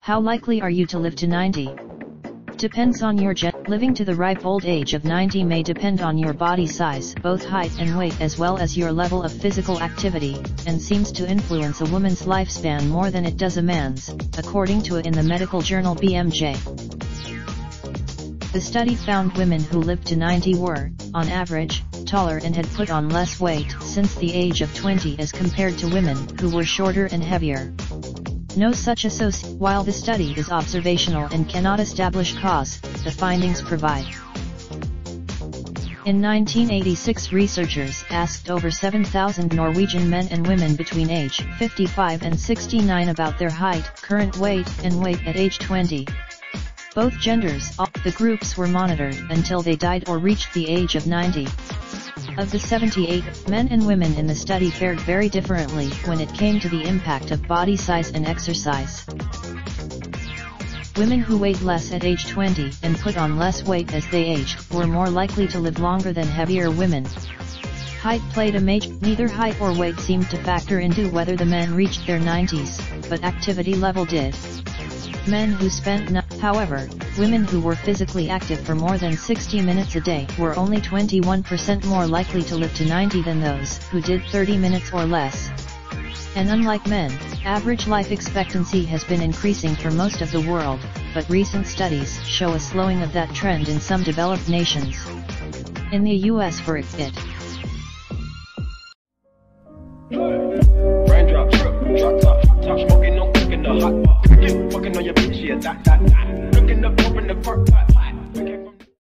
How likely are you to live to 90? Depends on your gen. Living to the ripe old age of 90 may depend on your body size, both height and weight as well as your level of physical activity, and seems to influence a woman's lifespan more than it does a man's, according to it in the medical journal BMJ. The study found women who lived to 90 were, on average, taller and had put on less weight since the age of 20 as compared to women who were shorter and heavier. No such association. While the study is observational and cannot establish cause, the findings provide. In 1986 researchers asked over 7,000 Norwegian men and women between age 55 and 69 about their height, current weight, and weight at age 20. Both genders, the groups were monitored until they died or reached the age of 90. Of the 78, men and women in the study fared very differently when it came to the impact of body size and exercise. Women who weighed less at age 20 and put on less weight as they aged were more likely to live longer than heavier women. Height played a major, neither height or weight seemed to factor into whether the men reached their 90s, but activity level did. Men who spent However, women who were physically active for more than 60 minutes a day were only 21% more likely to live to 90 than those who did 30 minutes or less. And unlike men, average life expectancy has been increasing for most of the world, but recent studies show a slowing of that trend in some developed nations. In the US for it, Raindrop, Looking up, open the park, pot.